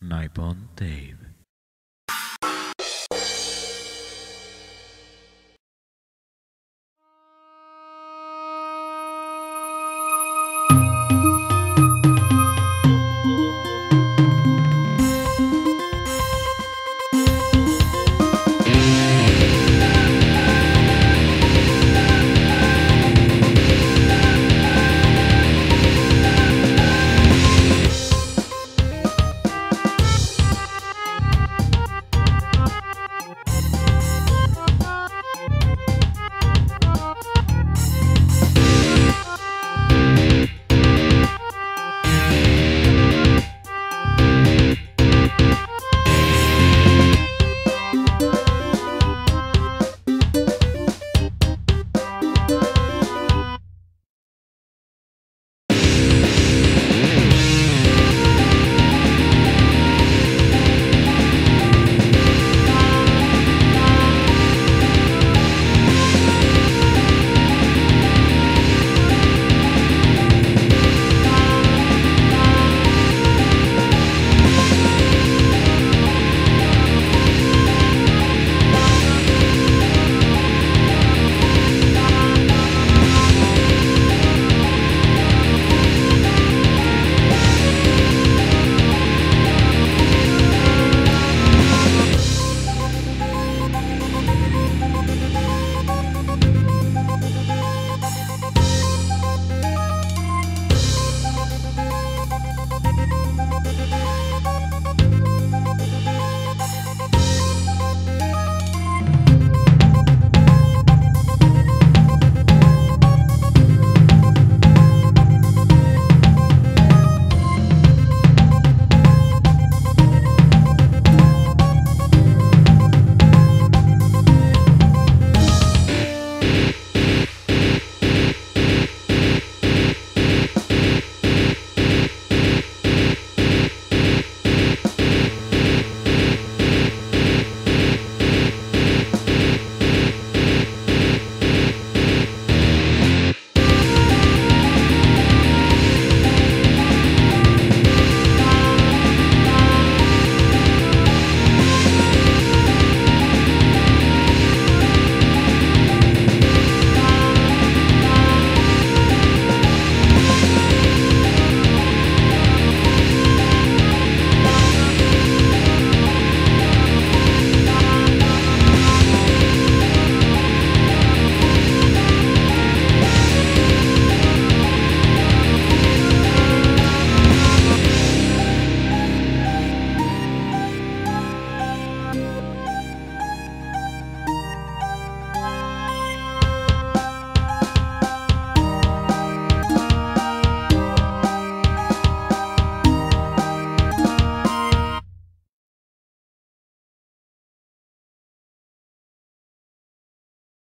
Nippon Dave.